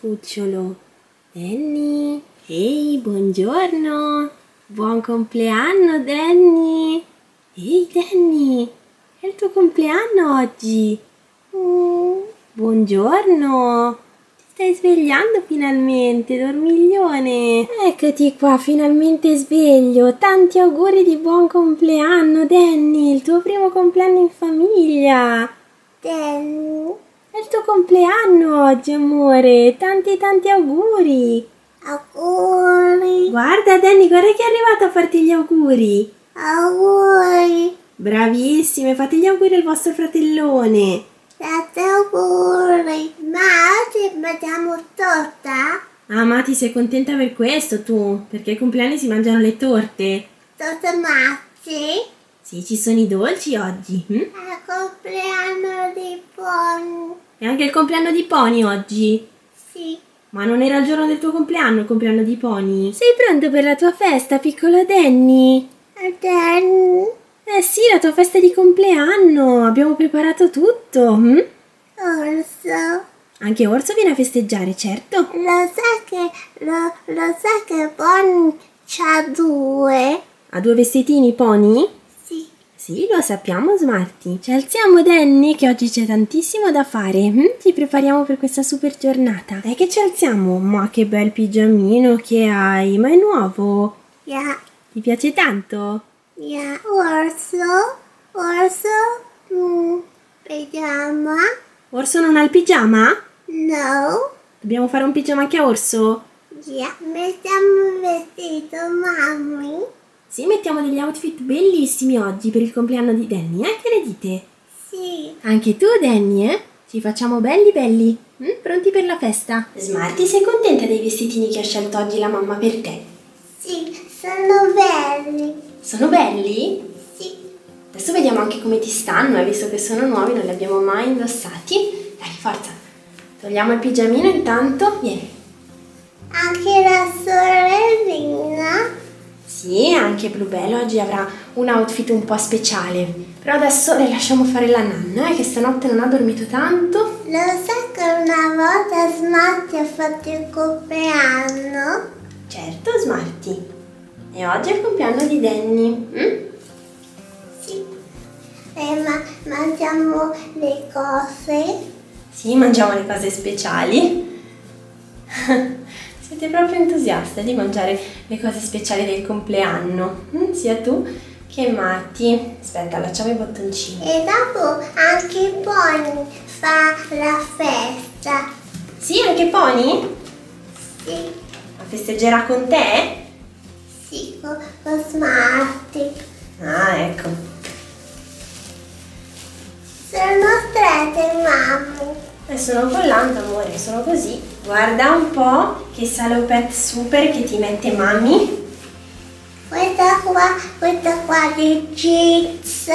cucciolo. Danny. Ehi, buongiorno. Buon compleanno, Danny. Ehi, Danny. È il tuo compleanno oggi. Mm, buongiorno. Ti stai svegliando finalmente, dormiglione. Eccoti qua, finalmente sveglio. Tanti auguri di buon compleanno, Danny. Il tuo primo compleanno in famiglia. Danny. È il tuo compleanno oggi, amore. Tanti tanti auguri. Auguri. Guarda, Danny, guarda che è arrivato a farti gli auguri. Auguri. Bravissime, fate gli auguri al vostro fratellone. Tanti auguri. Ma oggi mangiamo torta? Ah, ma ti sei contenta per questo tu? Perché ai compleanni si mangiano le torte. Torta mazzi? Sì, ci sono i dolci oggi. hm? È il compleanno di Pony. E anche il compleanno di Pony oggi. Sì. Ma non era il giorno del tuo compleanno, il compleanno di Pony? Sei pronto per la tua festa, piccolo Danny? Danny. Eh sì, la tua festa di compleanno. Abbiamo preparato tutto. hm? Orso. Anche Orso viene a festeggiare, certo. Lo sa che, lo, lo sa che Pony c'ha due? Ha due vestitini, Pony? Sì. Lo sappiamo, Smarty. Ci alziamo, Danny, che oggi c'è tantissimo da fare. hm? Ci prepariamo per questa super giornata. Dai che ci alziamo. Ma che bel pigiamino che hai. Ma è nuovo. Yeah. Ti piace tanto? Yeah. Orso. Orso. Mm. Vediamo. Orso non ha il pigiama? No. Dobbiamo fare un pigiama anche a Orso? Yeah. Mettiamo il vestito, mammi. Sì, mettiamo degli outfit bellissimi oggi per il compleanno di Danny, eh? Che ne dite? Sì. Anche tu, Danny, eh? Ci facciamo belli belli. Mm? Pronti per la festa? Smarty, sei contenta dei vestitini che ha scelto oggi la mamma per te? Sì, sono belli. Sono belli? Sì. Adesso vediamo anche come ti stanno, eh, visto che sono nuovi, non li abbiamo mai indossati. Dai, forza. Togliamo il pigiamino intanto. Vieni. Anche la sorellina. Sì, anche Bluebell oggi avrà un outfit un po' speciale. Però adesso le lasciamo fare la nanna, eh, che stanotte non ha dormito tanto. Lo sai che una volta Smarty ha fatto il compleanno? Certo, Smarty. E oggi è il compleanno di Danny. mm? Sì. E ma mangiamo le cose. Sì, mangiamo le cose speciali. Siete proprio entusiasta di mangiare le cose speciali del compleanno, mm, sia tu che Matti. Aspetta, allacciamo i bottoncini. E dopo anche Pony fa la festa. Sì, anche Pony? Sì. La festeggerà con te? Sì, con, con Smarty. Ah, ecco. Sono strette, mamma. E sono collante, amore, sono così. Guarda un po' che salopette super che ti mette mami. Questa qua, questa qua di jeans.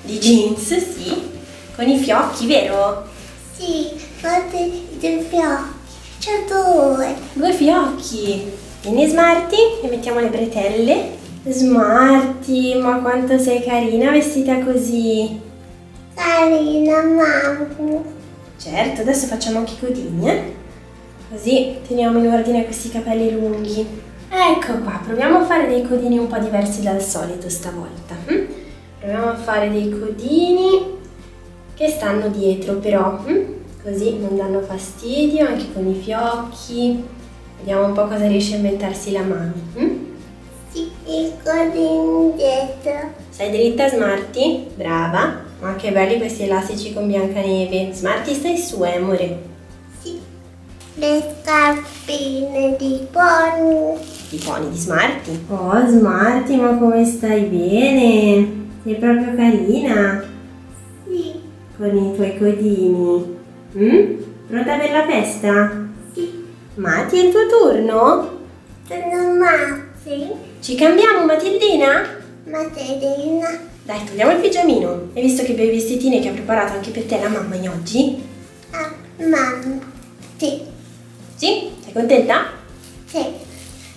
Di jeans, sì. Con i fiocchi, vero? Sì, questi dei fiocchi. C'è due. Due fiocchi. Vieni Smarty e mettiamo le bretelle. Smarty, ma quanto sei carina vestita così. Carina, mamma. Certo, adesso facciamo anche i codini, eh? Così teniamo in ordine questi capelli lunghi. Ecco qua, proviamo a fare dei codini un po' diversi dal solito stavolta. hm? Proviamo a fare dei codini che stanno dietro però, hm? così non danno fastidio anche con i fiocchi. Vediamo un po' cosa riesce a inventarsi la mami. hm? Sì, il codino dietro. Stai dritta Smarty? Brava. Ma che belli questi elastici con Biancaneve. Smarty stai su, eh, amore. Sì. Le scarpine di Pony. I pony di Smarty. Oh, Smarty, ma come stai bene? Sei proprio carina Sì. con i tuoi codini. Mm? Pronta per la festa? Sì. Mati, è il tuo turno? Sono mazzi. Ci cambiamo, Matildina? Materina. Dai, togliamo il pigiamino. Hai visto che bei vestitini che ha preparato anche per te la mamma in oggi? Ah, mamma. Sì. Sì? Sei contenta? Sì.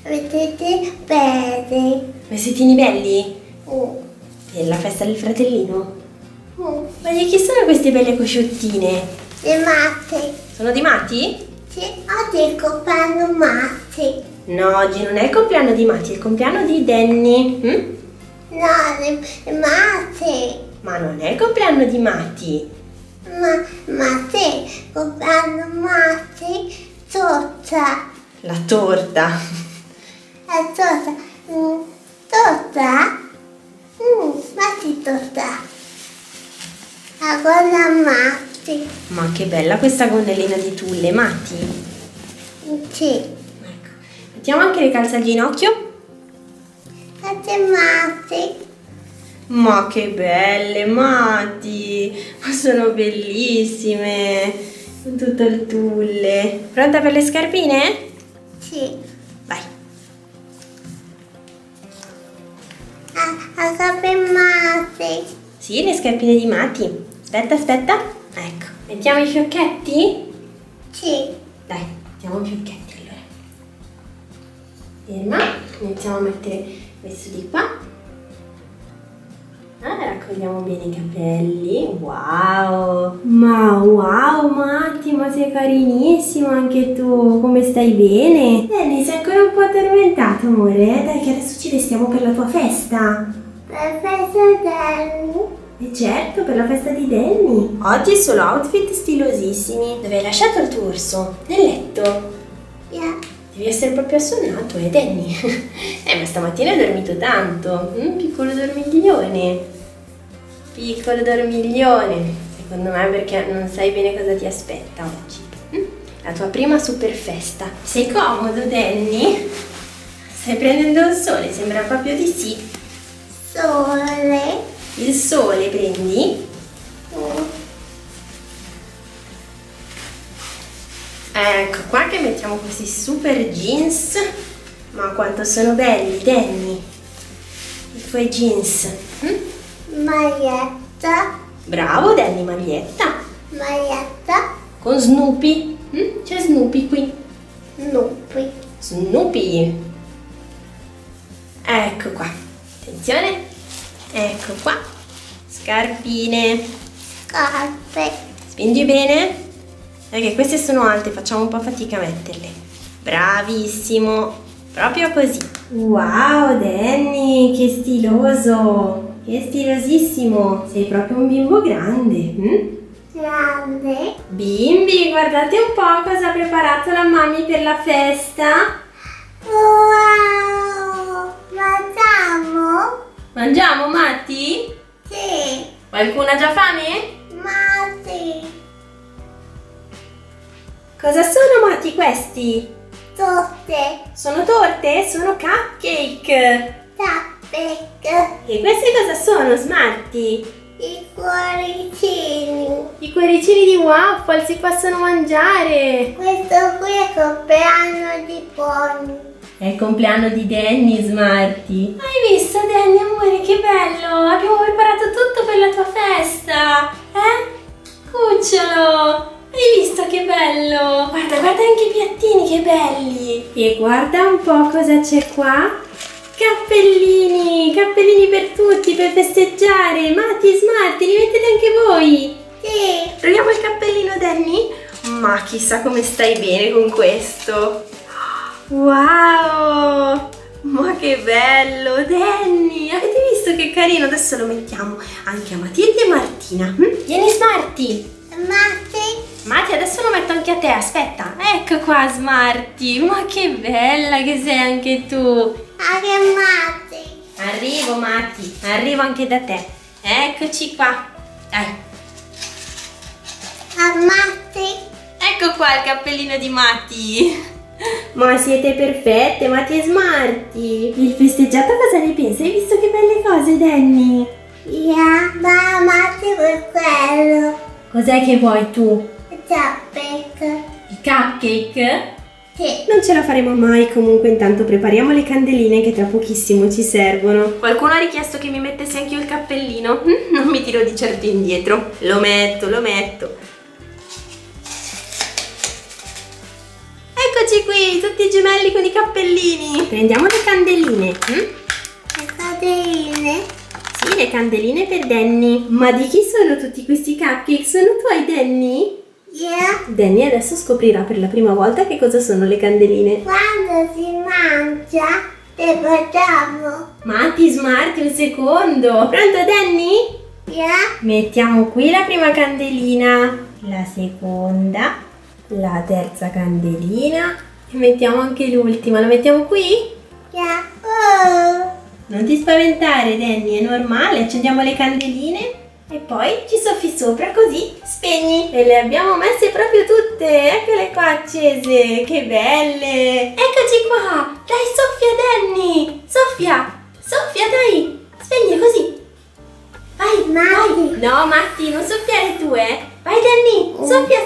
Vedete bene. Vestitini belli? Mm. Per la festa del fratellino? Mm. Ma di chi sono queste belle cosciottine? Le matte. Sono di Mati? Sì, oggi è il compleanno matte. No, oggi non è il compleanno di Mati, è il compleanno di Danny. hm? No, le, le matte. Ma non è il compleanno di Mati. Ma, ma sì, compleanno matte. Torta. La torta. La torta. Mm, torta? Mm, matti torta. La cosa matti. Ma che bella questa gonnellina di tulle, Mati. Sì. Ecco. Mettiamo anche le calze al ginocchio. Fate matti. Ma che belle, Mati! Ma sono bellissime! Con tutto il tulle. Pronta per le scarpine? Sì. Vai. A, a matti. Sì, le scarpine di Mati. Aspetta, aspetta. Ecco. Mettiamo i fiocchetti? Sì. Dai, mettiamo i fiocchetti allora. Ferma. Iniziamo a mettere questo di qua. Raccogliamo bene i capelli. Wow! Ma wow, Matti, ma sei carinissimo anche tu. Come stai bene? Danny, sei ancora un po' addormentato, amore? Dai, che adesso ci vestiamo per la tua festa. Professor Danny. E certo, per la festa di Danny. Oggi solo outfit stilosissimi. Dove hai lasciato il tuo orso? Nel letto. Yeah. Devi essere proprio assonnato, eh, Danny? eh, ma stamattina hai dormito tanto. Mm, piccolo dormiglione. Piccolo dormiglione. Secondo me perché non sai bene cosa ti aspetta oggi. Mm? La tua prima super festa. Sei comodo, Danny? Stai prendendo il sole, sembra proprio di sì. Sole. Il sole prendi? Mm. Ecco qua che mettiamo questi super jeans. Ma quanto sono belli, Danny. I tuoi jeans. Maglietta. Bravo, Danny, maglietta. Maglietta. Con Snoopy. Mm? C'è Snoopy qui. Nupi. Snoopy. Ecco qua. Attenzione. Ecco qua. Scarpine. Scarpe. Spingi bene. Perché queste sono alte, facciamo un po' fatica a metterle. Bravissimo. Proprio così. Wow, Danny, che stiloso. Che stilosissimo. Sei proprio un bimbo grande. mm? Grande. Bimbi, guardate un po' cosa ha preparato la mamma per la festa. Wow. Mangiamo? Mangiamo, Matti? Sì. Qualcuno ha già fame? Matti. Cosa sono, Matti, questi? Tutte. Sono torte? Sono cupcake. Tappec. E queste cosa sono, Smarty? I cuoricini. I cuoricini di waffle si possono mangiare. Questo qui è il compleanno di Pony. È il compleanno di Danny, Smarty. Hai visto, Danny, amore, che bello? Abbiamo preparato tutto per la tua festa. Eh? Cucciolo! Hai visto che bello? Guarda, guarda anche i piattini, che belli! E guarda un po' cosa c'è qua. Cappellini, cappellini per tutti, per festeggiare. Matti Smarty, li mettete anche voi. Sì. Proviamo il cappellino, Danny? Ma chissà come stai bene con questo. Wow! Ma che bello, Danny! Avete visto che carino? Adesso lo mettiamo anche a Matilde e Martina. Mm? Vieni, Smarty! Matti. Matti, adesso lo metto anche a te, aspetta. Ecco qua, Smarty. Ma che bella che sei anche tu. Anche Matti. Arrivo, Matti. Arrivo anche da te. Eccoci qua. Dai. A Matti. Ecco qua il cappellino di Matti. Ma siete perfette, Matti e Smarty. Il festeggiato cosa ne pensa? Hai visto che belle cose, Danny? Yeah, ma Matti per quello. Cos'è che vuoi tu? Tappec. Il cupcake? Non ce la faremo mai, comunque intanto prepariamo le candeline che tra pochissimo ci servono. Qualcuno ha richiesto che mi mettessi anche io il cappellino? Mm, Non mi tiro di certo indietro. Lo metto, lo metto. Eccoci qui, tutti i gemelli con i cappellini. Prendiamo le candeline. mm? Le cadeine. Sì, le candeline per Danny. Ma di chi sono tutti questi cupcake? Sono tuoi, Danny? Yeah. Danny adesso scoprirà per la prima volta che cosa sono le candeline. Quando si mangia, le facciamo. Matti, Smarty, un secondo. Pronto, Danny? Yeah. Mettiamo qui la prima candelina, la seconda, la terza candelina e mettiamo anche l'ultima. La mettiamo qui? Yeah. Oh. Non ti spaventare, Danny, è normale. Accendiamo le candeline e poi ci soffi sopra così spegni. E le abbiamo messe proprio tutte. Eccole qua accese, che belle. Eccoci qua. Dai, soffia, Danny. Soffia, soffia, dai. Spegni così. Vai, Matti. No, Matti, non soffiare tu, eh. Vai, Danny, soffia,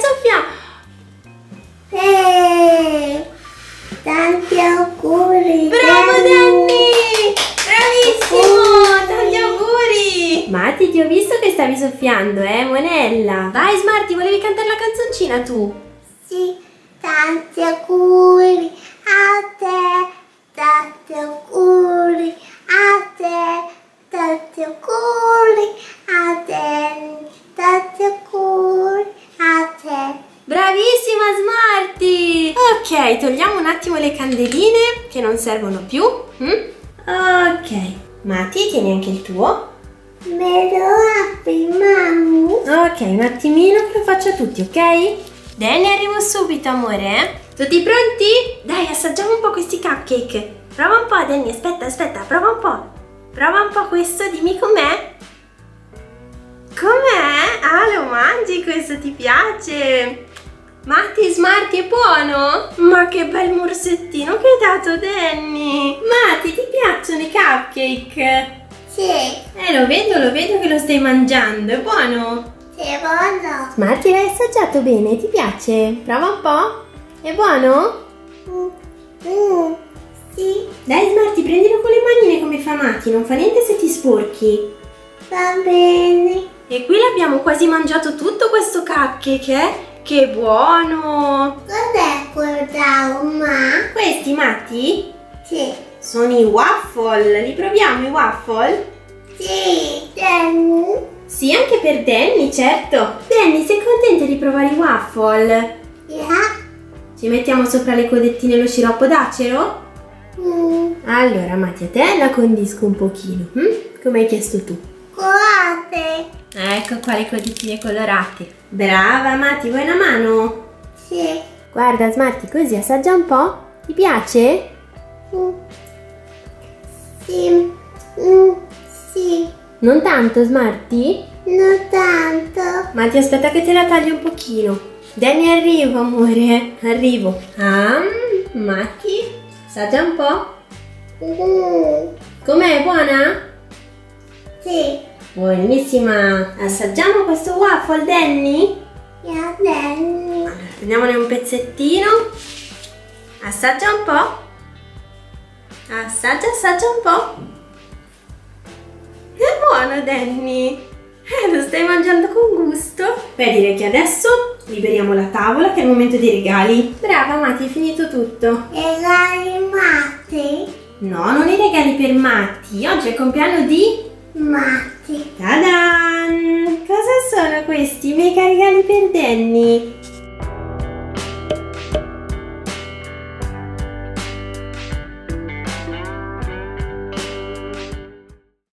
soffiando, eh, monella. Vai, Smarty, volevi cantare la canzoncina tu? Sì, tanti auguri a te, tanti auguri a te, tanti auguri a te, tanti auguri a te. Bravissima Smarty! Ok, togliamo un attimo le candeline che non servono più. mm? Ok, Matti, tieni anche il tuo. Tutti, ok? Danny, arrivo subito, amore. Tutti pronti? Dai, assaggiamo un po' questi cupcake. Prova un po', Danny, aspetta, aspetta, prova un po'. Prova un po' questo, dimmi com'è. Com'è? Ah, lo mangi questo, ti piace? Matti, Smarty, è buono? Ma che bel morsettino che hai dato, Danny! Matti, ti piacciono i cupcake? Sì, Eh, lo vedo, lo vedo che lo stai mangiando, è buono? Sì, buono. Smarty, l'hai assaggiato bene? Ti piace? Prova un po'. È buono? Mm, mm, sì, Dai Smarty, prendilo con le manine come fa Matti, non fa niente se ti sporchi. va bene. E qui l'abbiamo quasi mangiato tutto questo cupcake? Che buono! Cos'è quel trauma? Questi, Matti, Sì, sono i waffle. Li proviamo i waffle? sì, Danny. Sì, anche per Danny, certo. Danny, sei contenta di provare i waffle? Yeah. Ci mettiamo sopra le codettine lo sciroppo d'acero? Mm, Allora, Matti, a te la condisco un pochino, hm? come hai chiesto tu. Guardate. Ecco qua le codettine colorate. Brava, Matti, vuoi una mano? Sì. Guarda, Smarty, così assaggia un po'. Ti piace? Mm. Sì. Mm, sì. Non tanto, Smarty? Non tanto. Matti, aspetta che te la taglio un pochino. Danny, arrivo, amore. Arrivo. Ah, Matti, assaggia un po'. Mm, Com'è, buona? sì. Buonissima. Assaggiamo questo waffle, Danny? Yeah, Danny. Allora, prendiamone un pezzettino. Assaggia un po'. Assaggia, assaggia un po'. È buono, Danny. Eh, lo stai mangiando con gusto. Beh, direi che adesso liberiamo la tavola che è il momento dei regali. Brava, Matti, hai finito tutto. E la matti? No, non i regali per Matti. Oggi è il compleanno di... Matti. Tadan! Cosa sono questi? I miei regali per Danny.